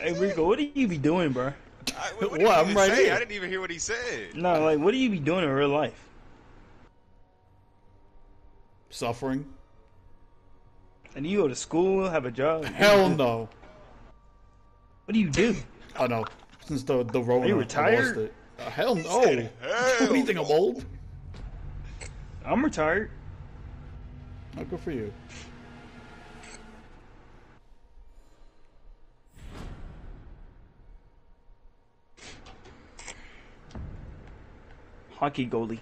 Hey Rico, what do you be doing, bro? I, what, what What? did he I'm even right say? here. I didn't even hear what he said. No, like, what do you be doing in real life? Suffering? And you go to school, have a job. Hell no. What do you do? Oh know. Since the the Rona, you I retired? lost it. Uh, hell no. Hell what do you think I'm old? I'm retired. Oh, good for you. Hockey goalie.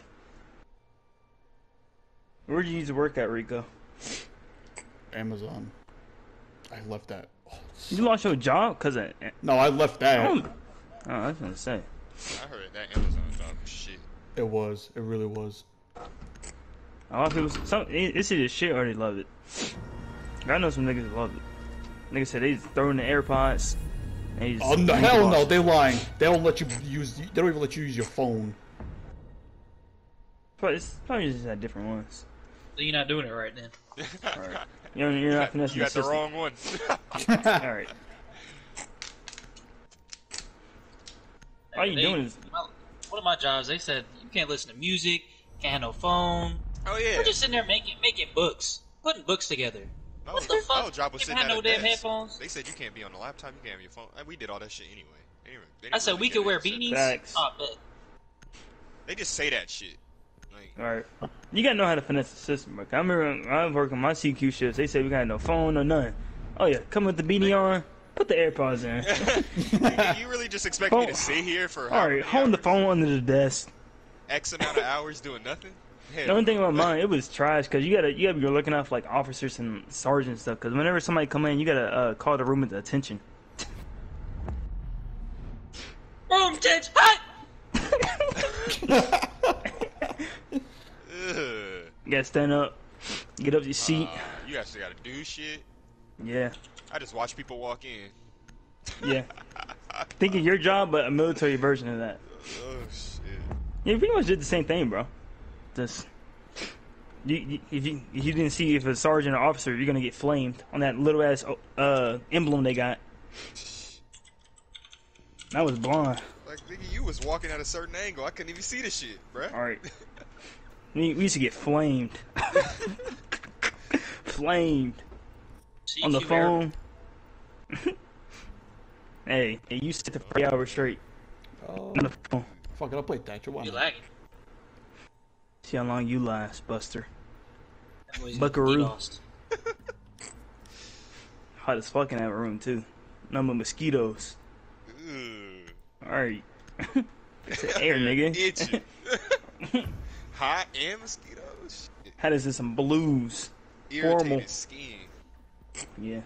Where'd you used to work at, Rico? Amazon. I left that. Oh, You lost your job because of. no, I left that. Oh. oh, I was gonna say. I heard that Amazon job was shit. It was. It really was. A lot of people, some this shit is shit already love it. I know some niggas love it. Niggas said they just throw in the AirPods. and they just Oh no, hell no, it. they lying. They don't let you use. They don't even let you use your phone. But it's probably just at different ones. So you're not doing it right then. Alright. You're, you're not finessing You got the system. wrong one. Alright. All you They- doing is my- one of my jobs. They said you can't listen to music, can't have no phone. oh yeah. We're just sitting there making making books, putting books together. My What old- the my fuck? old job was People sitting had at no a damn desk. headphones. They said you can't be on the laptop, you can't have your phone. We did all that shit anyway. Anyway, they I didn't said really we could wear beanies. Facts. Oh, bet. They just say that shit. Like, alright. You gotta know how to finesse the system, bro. I remember when I was working my CQ shifts, they said we got no phone, or nothing. Oh yeah, come with the beanie on, put the AirPods in. you, you really just expect me to sit here for Alright, many hold the phone under the desk. X amount of hours doing nothing? Hell The only thing about mine, it was trash because you gotta you gotta be looking out for like officers and sergeants stuff. Because whenever somebody come in, you gotta uh, call the room into attention. Room tench hot. Ugh. You gotta stand up, get up your seat. Uh, you actually gotta do shit. yeah, I just watch people walk in. yeah. Think of your job, but a military version of that. Oh shit. Yeah, you pretty much did the same thing, bro. Just you, you, if you if you didn't see if a sergeant or officer, you're gonna get flamed on that little ass uh emblem they got. That was blonde. Like nigga, you was walking at a certain angle. I couldn't even see the shit, bruh. All right. We, we used to get flamed. flamed on the phone. hey, it used to sit for three hours straight Oh, on the phone. fuck it, I'll play Thatcher. Why You not? lagging. See how long you last, Buster. That boy's Buckaroo. Hot as fuck in that room too. Number of mosquitoes. Alright. it's air, nigga. Hot and mosquitoes. Had us in some blues. Irritated Formal. skin. Yeah.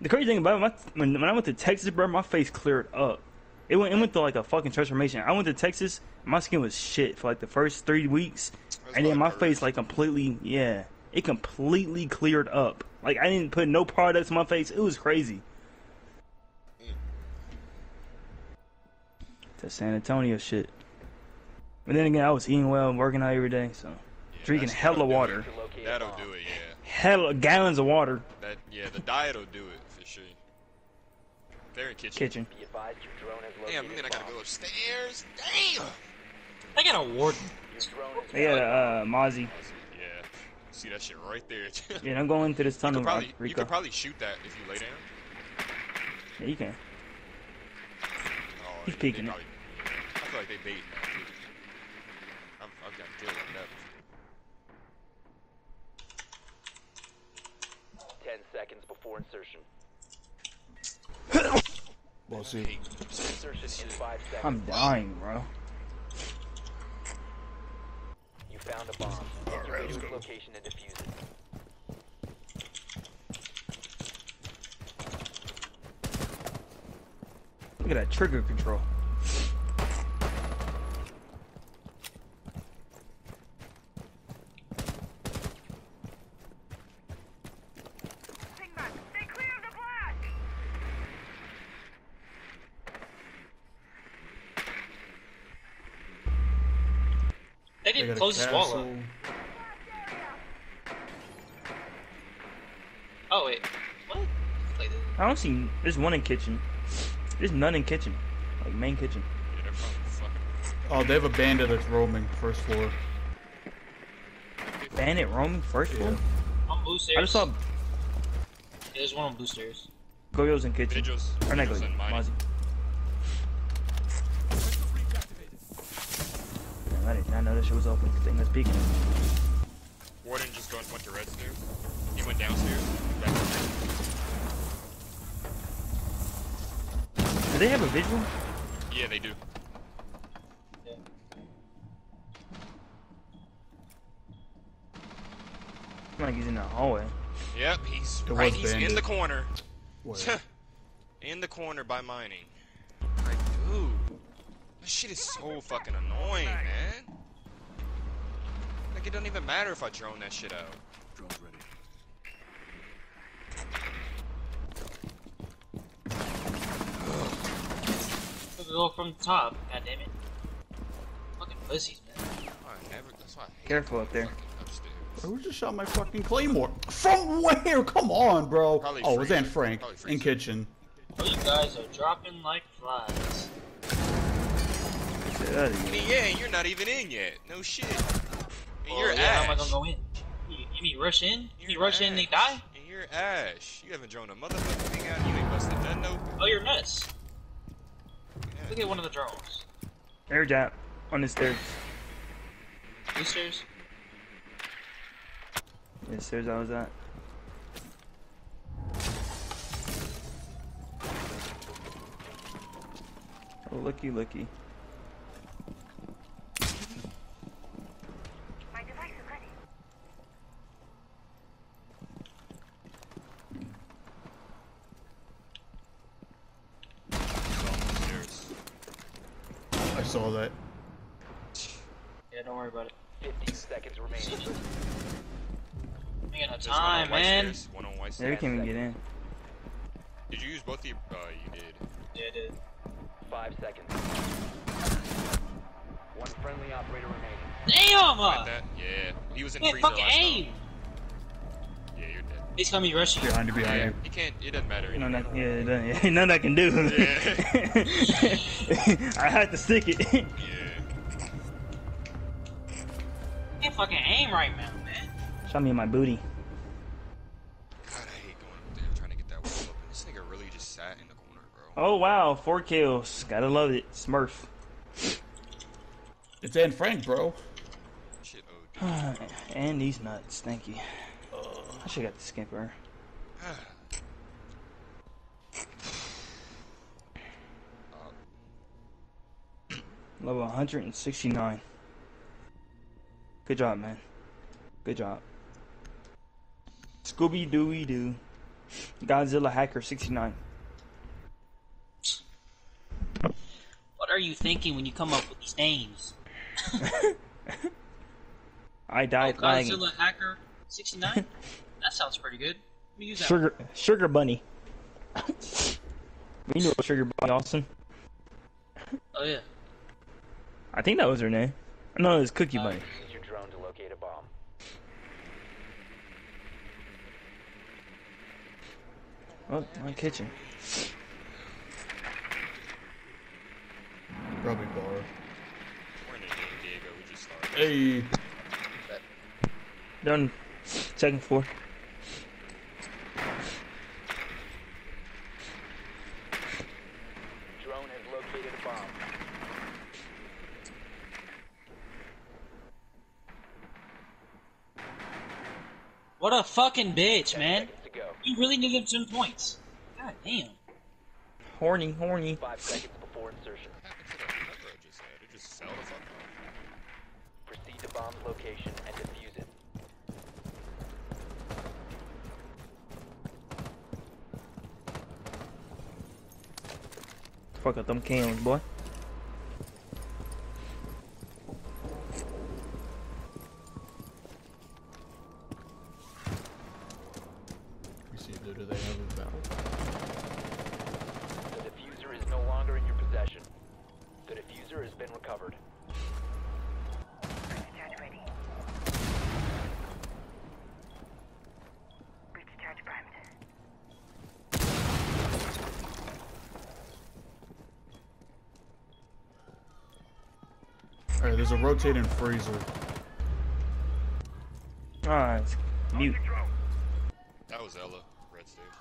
The crazy thing about it, my, when, when I went to Texas, bro, my face cleared up. It went, it went through like a fucking transformation. I went to Texas, my skin was shit for like the first three weeks, That's and then my I face like completely, yeah, it completely cleared up. Like I didn't put no products on my face. It was crazy. Mm. To San Antonio shit. But then again, I was eating well, and working out every day, so Yeah, drinking that's- hella that'll water. That'll do it, yeah. hella gallons of water. That yeah, the diet will do it for sure. They're in kitchen. Kitchen. Be advised your drone has Damn, man, I gotta go upstairs. Damn. I got a warden. Your drone is They got a uh, Mozzie. Yeah. See that shit right there. Yeah, I'm going into this tunnel, could probably you could probably shoot that if you lay down. Yeah, you can. Oh, He's they- peeking probably- I feel like they bait that too. I've, I've got killed like that. ten seconds before insertion. Well, see. Insertion in five seconds. I'm dying, bro. You found a bomb. Get to its location and defuse it. Look at that trigger control. They They didn't got a close this wall up. Oh wait, what? I don't see. There's one in kitchen. There's none in kitchen, like main kitchen. Yeah, they're probably fucking. Oh, they have a bandit that's roaming first floor. Bandit roaming first floor. On blue stairs. I just saw Yeah, there's one on blue stairs. Goyo's in kitchen. Vigils. Or not Vigils Goyo. Mozzie. Damn, I did not know that shit was open. Thing was peeking. Warden just going went to red stairs. He went downstairs. Back upstairs. Do they have a visual? Yeah, they do. Yeah. Like he's in the hallway. Yep, he's It right. was He's in the corner. In the corner by mining. Like, dude, this shit is so fucking annoying, man. Like, it doesn't even matter if I drone that shit out. Drone's ready. Look, go from the top. God damn it. Fucking pussies, man. I never. That's why Careful up there. upstairs. Who just shot my fucking claymore? From where? Come on, bro. Probably oh, it was Freezer. Aunt Frank in kitchen. Oh, you guys are dropping like flies. Shit outta I here. mean, yeah, you're not even in yet. No shit. And Oh, you're yeah, Ash. How am I gonna go in? You, you mean rush in? You You're mean rush in and they die? And you're Ash. You haven't drawn a motherfucking thing out. You ain't busted none no. Oh, you're nuts. Yeah. Look at one of the drones. Air jab on the stairs. Blue stairs? Yeah, stairs I was at. Oh, looky, looky. My device is ready. Upstairs. I saw that. Yeah, don't worry about it. 15 seconds remaining. We got no There's one on time, white man. stairs, One on white Yeah, we can't even get in. Did you use both of your? Uh, you did. Yeah, dude. Five seconds. One friendly operator remaining. Damn! Like that? Yeah. He was in can't freezer fucking aim! time. Yeah, you're dead. He's coming rushing. Behind you, behind Yeah, you. he can't. It doesn't matter. You know, anymore. that, yeah, it doesn't- yeah, nothing I can do. Yeah. I had to stick it. Yeah. Can't fucking aim right now, man. Shot me in my booty. God, I hate going up there trying to get that wall open. This nigga really just sat in the corner, bro. Oh wow, four kills. Gotta love it. Smurf. It's Aunt Frank, bro. Shit, oh, and these nuts. Thank you. I should got the skipper. Level 169. Good job, man. Good job. Scooby Dooey Doo. Godzilla Hacker 69. Are you thinking when you come up with these names? I died Oh, died lagging. Godzilla Hacker 69? that sounds pretty good. Let me use that. Sugar Sugar Bunny. you know Sugar Bunny Austin. Oh, yeah. I think that was her name. No, it was Cookie Uh, Bunny. Use your drone to locate a bomb. Oh, my kitchen. Probably bar. we're in the game, Diego. We just started. Hey. Done. Second floor. Drone has located a bomb. What a fucking bitch, man. seconds to go. You really needed some points. God damn. Horny, horny. Five seconds before insertion. What happened to the cover I just had? It just fell the fuck off. Proceed to bomb's location and defuse it. Fuck up them cans, boy. We see, do do they have a battle? The diffuser is no longer in your possession. The diffuser has been recovered. Breach charge ready. Breach charge primed. Alright, there's a rotating freezer. Ah, it's mute. That was Ela. Red Stairs.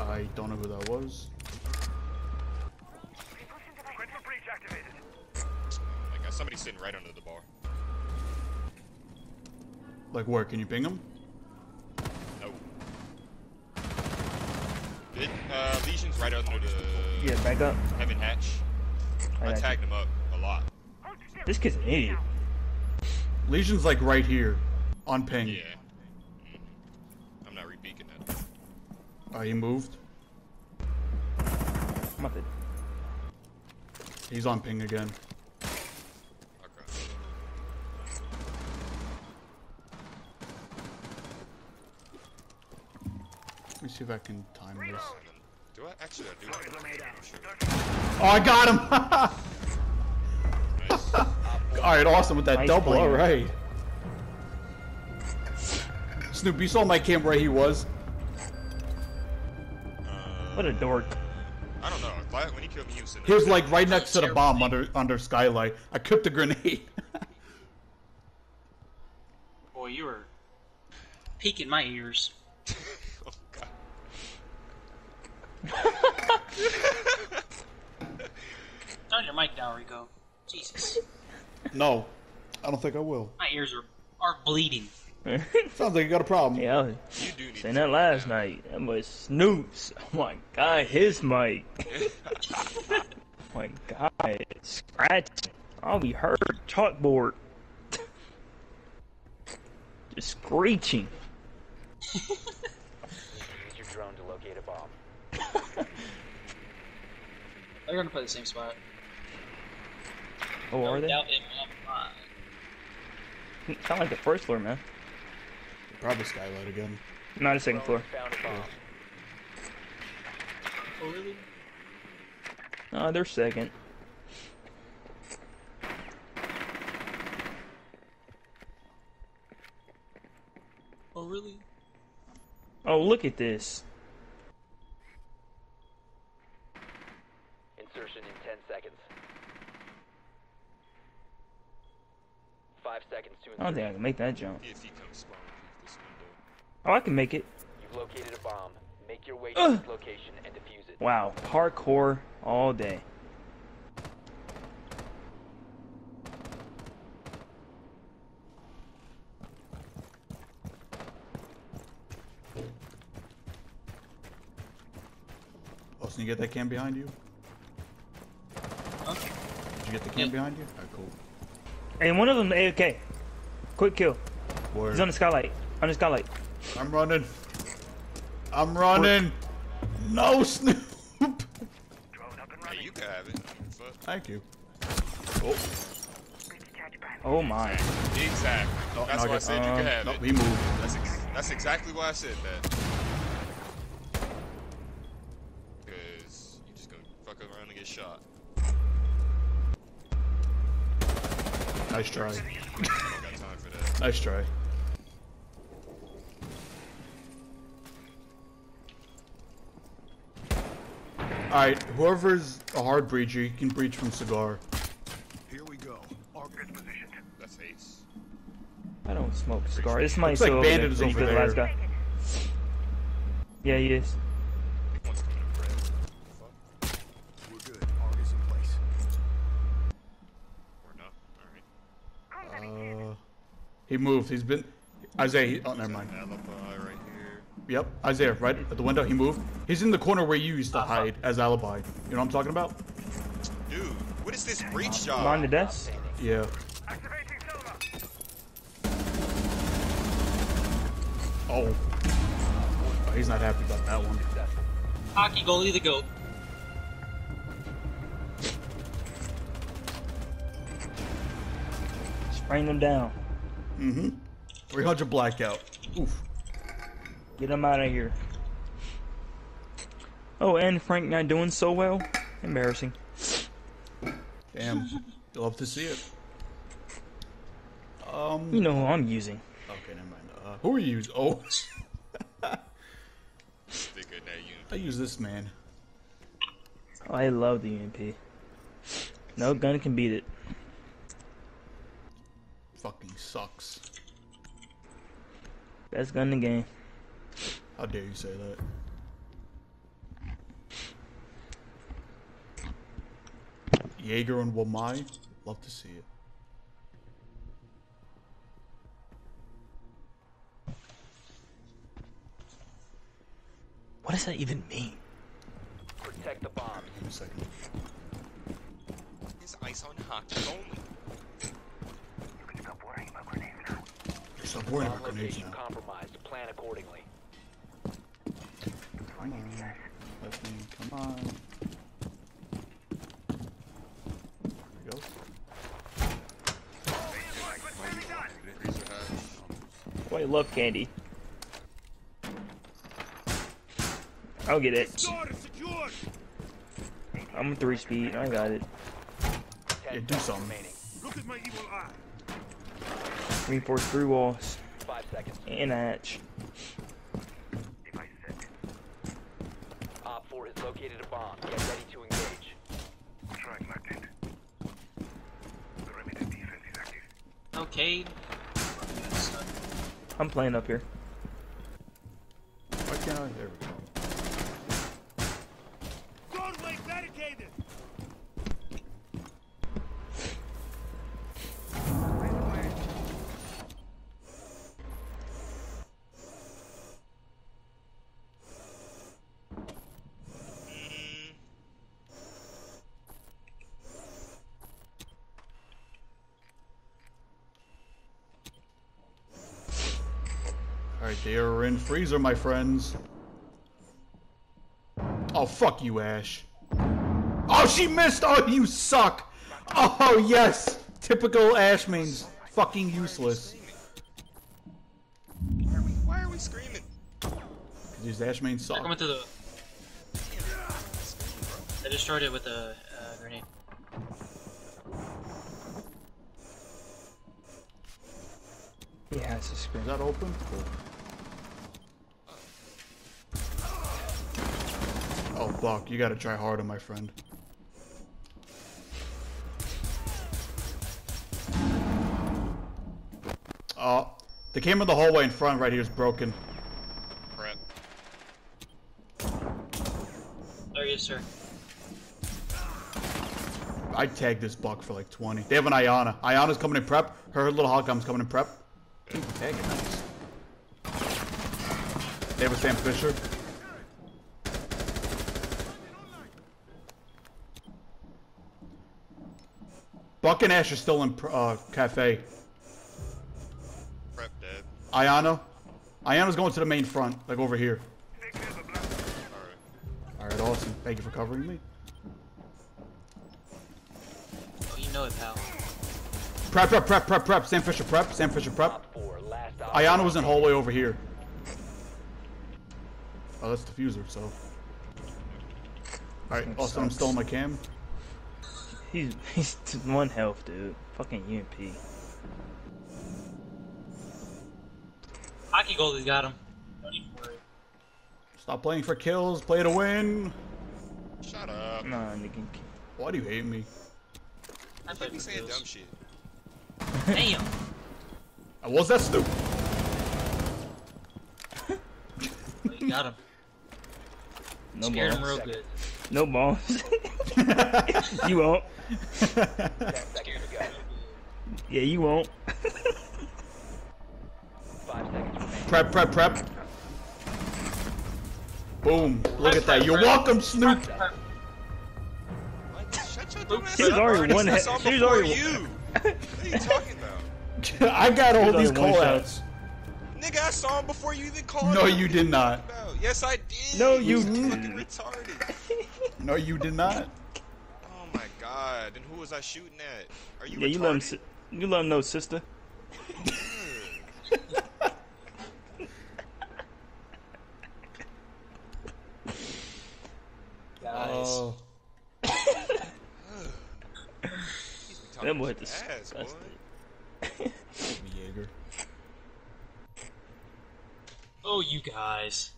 I don't know who that was. Like, got somebody sitting right under the bar. Like where? Can you ping him? No. It, uh, Legion's right under the Yeah, back up. heaven hatch. I I got you. tagged him up a lot. This kid's an idiot. Legion's like right here. On ping. Yeah. Mhm. I'm not repeaking that. Uh, he moved. I'm about He's on ping again. Let me see if I can time this. Do I actually I do? I'm. Oh, I got him! Alright, awesome with that Nice double. Alright. Snoop, you saw my cam where he was. What a dork. I don't know. When he killed me, he was He was like right next to the bomb under under skylight. I cooked the grenade. Boy, you were peeking my ears. oh god. Turn your mic down, Rico. Jesus. no, I don't think I will. My ears are, are bleeding. Sounds like you got a problem. yeah, I You do need saying to that last down. night. That was Snoops. Oh my god, his mic. oh my god, it's scratching. I'll be hurt. Chalkboard. Just screeching. Use your drone to locate a bomb. They're gonna play the same spot. Oh, are they? Doubt it, Sound like the first floor, man. Probably skylight again. Not a second floor. Found. Oh, really? No, they're second. Oh, really? Oh, look at this. Insertion in 10 seconds. Five seconds to I don't think I can make that jump. If he comes this. Oh, I can make it. You've located a bomb. Make your way to Ugh. its location and defuse it. Wow, hardcore all day. Austin, you get that cam behind you? Huh? Did you get the cam Yeah. behind you? Alright, cool. And one of them eh, AFK. Quick kill. Word. He's on the skylight. On the skylight. I'm running. I'm running. No, Snoop. Hey, you can have it. Thank you. Oh, Oh my. Exactly. Oh, That's no, I why I guess- said you um, can have no, it. he moved. That's ex- that's exactly why I said that. Because you just gonna fuck around and get shot. Nice try. Nice try. Alright, whoever's a hard breacher, you can breach from cigar. Here we go. Arc is positioned. That's ace. I don't smoke cigar. This might Looks like still over Bandit there. is He's over good, the last there. Yeah, he is. One's coming up red. Fuck. We're good. Arc is in place. Or not. Alright. Uh, he moved. He's been. Isaiah. He, oh, never mind. Alibi right here. Yep, Isaiah, right at the window. He moved. He's in the corner where you used to uh-huh. hide as alibi. You know what I'm talking about? Dude, what is this breach job? Behind the desk. Yeah. Oh. Oh, he's not happy about that one. Hockey goalie the goat. Spraying them down. Mm-hmm. 300 blackout. Oof. Get him out of here. Oh, and Frank not doing so well. Embarrassing. Damn. Love to see it. Um. You know who I'm using. Okay, never mind. Uh, who are you? using? Oh, Stick it in that unit. I use this man. I love the UMP. No gun can beat it. Fucking sucks. Best gun in the game. How dare you say that? Jaeger and Wamai? Love to see it. What does that even mean? Protect the bomb. Give me a second. It's ice on hockey only. Stop worrying about grenades now. Stop worrying Bomb about grenades location now. compromised. Plan accordingly. Come on. Let me, come on. There we go. Boy, I love candy. I'll get it. I'm three speed. I got it. Yeah, do something. Look at my evil eye. Reinforce three walls Five seconds. and a hatch. Device set. Op 4 has located a bomb. Get ready to engage. Strike locked in. Perimeter defense is active. Okay. I'm playing up here. Why can't There we go. Alright, they are in freezer, my friends. Oh, fuck you, Ash. Oh, she missed! Oh, you suck! Oh, yes! Typical Ash means fucking useless. Why are we, why are we screaming? These Ash mains They're suck. coming to the. I destroyed it with a uh, grenade. He has to scream. Is that open? Cool. Oh, Buck, you gotta try harder, my friend. Oh, the camera in the hallway in front right here is broken. Prep. There he is, sir. I tagged this Buck for like 20. They have an Iana. Iana's coming in prep. Her little Hogcom's coming in prep. Ooh, tag it, nice. They have a Sam Fisher. Buck and Ash are still in uh, cafe. Prep dead. Iana. Iana's going to the main front, like over here. Alright. Alright, awesome. Thank you for covering me. Oh, you know it, pal. Prep, prep, prep, prep, prep. Sam Fisher prep. Sam Fisher prep. Op 4, last op. Iana was in hallway over here. Oh, that's diffuser, so. Alright, Austin, I'm still on my cam. He's he's one health, dude. Fucking UMP. Hockey goalie's got him. Don't even worry. Stop playing for kills, play to win. Shut up. Nah, nigga. Why do you hate me? I You played be saying kills. dumb shit. Damn. Uh, Was that stupid? Oh, you got him. No Scared him balls. real good. No balls. you won't. Ten seconds to go. Yeah, you won't. Five seconds remaining. Prep, prep, prep. Boom. Look at that. You're welcome, Snoop. Prep, What? Shut your dumb ass She was up. already one I hit- saw she was before already- you. What are you talking about? I got all There's these only Nigga, I saw him before you even called No, him. you did not. talking? Yes, I did. No, you didn't. fucking retarded. No, you did not. Oh my god. And who was I shooting at? Are you Yeah, you let him. si- You let him know, sister. guys. Oh. He's been That boy shit disgusting. ass, boy. Jaeger. Oh, you guys.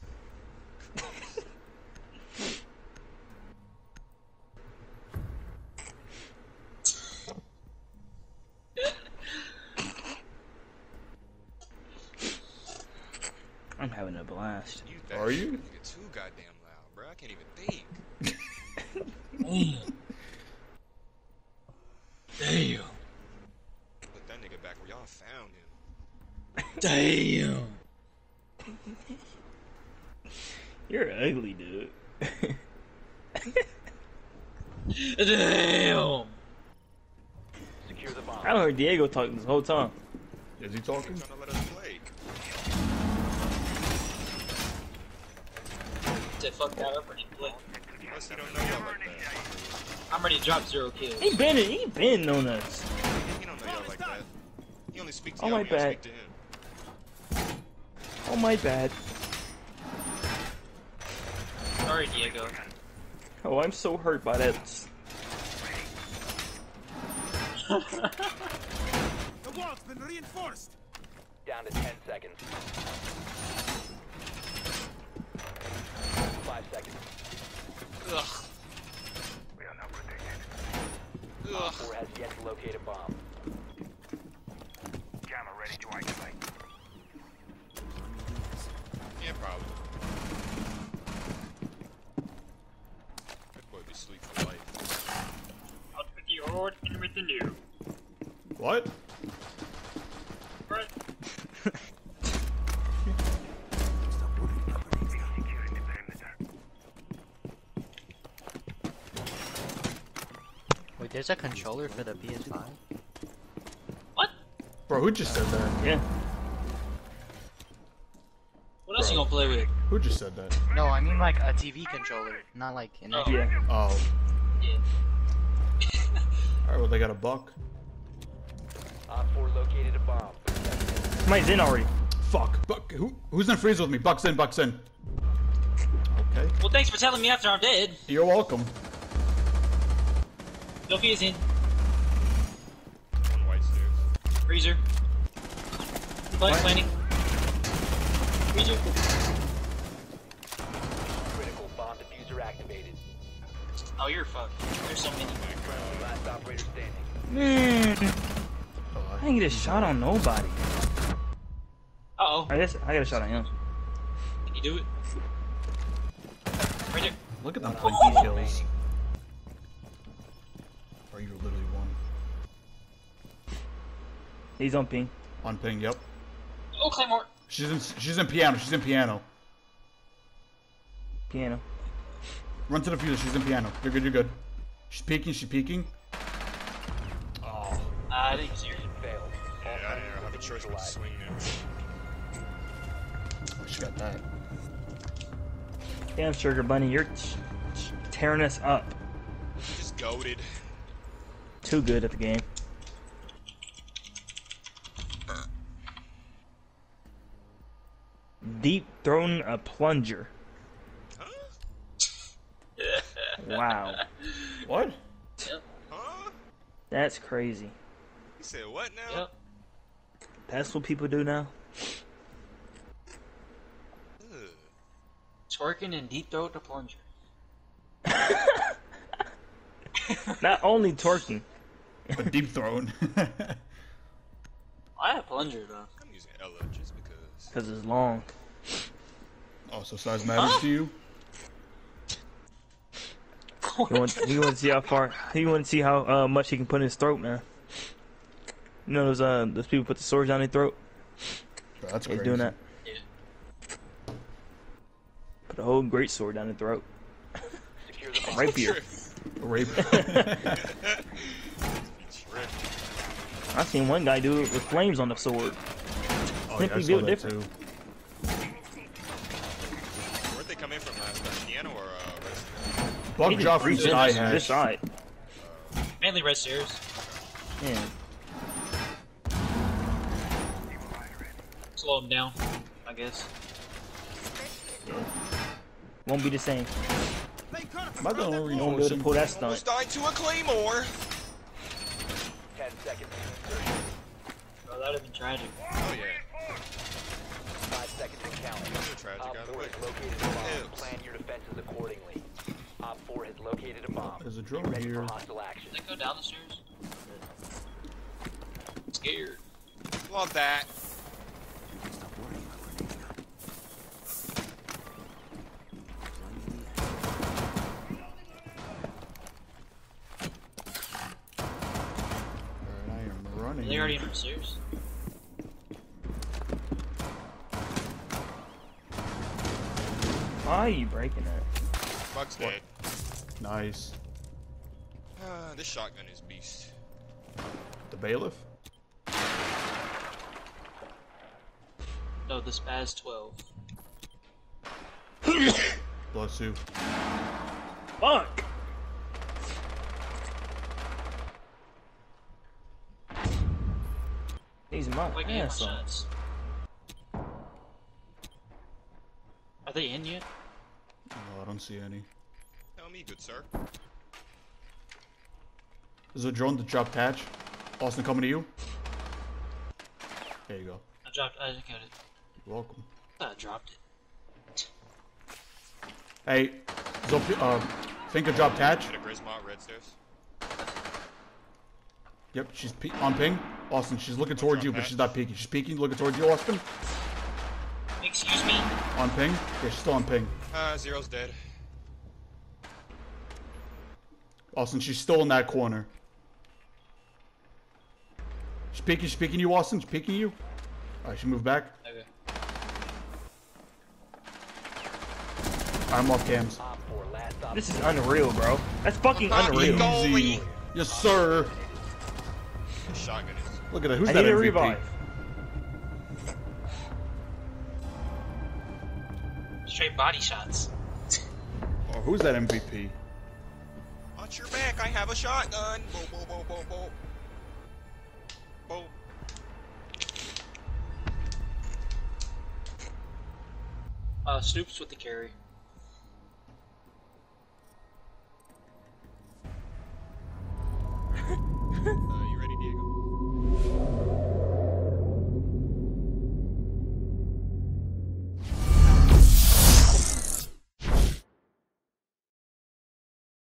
blast. You that Are shit, you? Nigga, too goddamn loud, bro. I can't even think. Damn. Damn. Put that nigga back where y'all found him. Damn. You're ugly, dude. Damn. Secure the bomb. I don't heard Diego talking this whole time. Is he talking? Trying to let us play. Said fuck that up ready to play. Plus, he don't know y'all like that. I'm ready to drop zero kills. He been he been on us. He don't know y'all like that. He only speaks to Oh, my he bad. speak to him. Oh my bad. Sorry, Diego. Oh, I'm so hurt by that. Down to 10 seconds. Five seconds. Ugh. We are not protected. Ugh. Four has yet to locate a bomb. Jammer ready to activate. Yeah, probably. That boy be sleep for life. Out with the old, in new. What? Right. Securing the perimeter. Wait, there's a controller for the PS5? What? Bro, who just said that? Yeah. What else you gonna play with? Who just said that? No, I mean like a TV controller, not like an Oh. Yeah. Oh. Yeah. Alright, well, they got a buck. Op 4 located a bomb. Somebody's in already. Fuck. Buck. Who, who's in freeze with me? Buck's in, Buck's in. Okay. Well, thanks for telling me after I'm dead. You're welcome. Zofia's in. One white stairs. Freezer. Flash planning. Freezer. Oh, you're fucked. There's so many. Last operator standing. Man, I didn't get a shot on nobody. Uh oh. I guess I got a shot on him. Can you do it? Right there. Look at them One plinky op kills. remaining. Bro, you literally one. He's on ping. On ping, yep. Oh, Claymore. She's in, she's in piano, she's in piano. Piano. Run to the fuse, she's in piano. You're good, you're good. She's peeking, she's peeking. Oh. I think he's here. Failed. All Yeah, I didn't have a choice but to neutralized. swing there. Oh, she got that. Damn, Sugar Bunny, you're t- t- tearing us up. Just goaded. Too good at the game. Deep thrown a plunger. Huh? Wow, What? Huh? that's crazy. You said what now? Yep. That's what people do now. Ugh. Twerking and deep throat the plunger. Not only twerking. but deep throne. I have plunger though. I'm using Ela just because. Because it's long. oh, so size matters to you? He want, he want to see how far. He want to see how uh, much he can put in his throat, man. You know those uh those people put the swords down their throat. Bro, that's He's crazy. doing that. Yeah. Put a whole great sword down their throat. Secure the bomb. Rapier. Rape. Tripping. I seen one guy do it with flames on the sword. oh, Think yeah, I we saw built that different. too. Where'd they come in from last time? Piano or uh, rest? Buck He just drop from sky this, hatch. this side. Mainly red stairs. Yeah. Slow him down, I guess. Won't be the same. Am I the only You won't be able to pull that Almost stunt. died to a claymore. Ten seconds to insertion. Bro, that'd have been tragic. Oh yeah. Five seconds and counting. You're tragic Op either 4 way. has located a bomb. Ew. Plan your defenses accordingly. Op 4 has located a bomb. There's a Be drone ready here. for hostile action. Did they go down the stairs? Scared. Love that. Shotgun is beast. The bailiff. No, the SPAS 12. Bless you. Fuck! He's my Like aim shots. Are they in yet? No, I don't see any. Tell me, good sir. There's a drone that dropped hatch. Austin coming to you. There you go. I dropped. I didn't get it. You're welcome. I dropped it. Hey, Zop, uh, Finka dropped hatch. Get a Grismont red stairs. Yep, she's pe- on ping. Austin, she's looking towards you, but she's not peeking. She's peeking, looking towards you, Austin. Excuse me. On ping. Yeah, she's still on ping. Ah, Zero's dead. Austin, she's still in that corner. She's peeking, she's peeking you, Austin. She's peeking you. Alright, she moved back. Okay. I'm off cams. Op 4, last op This is unreal, bro. That's fucking Fucking unreal. Easy. Yes, sir. Shotgun is. Look at that. Who's I that need a MVP? revive. Straight body shots. Oh, who's that MVP? Watch your back, I have a shotgun. Boom, boom, boom, boom, boom. Boom. Uh, Snoops with the carry.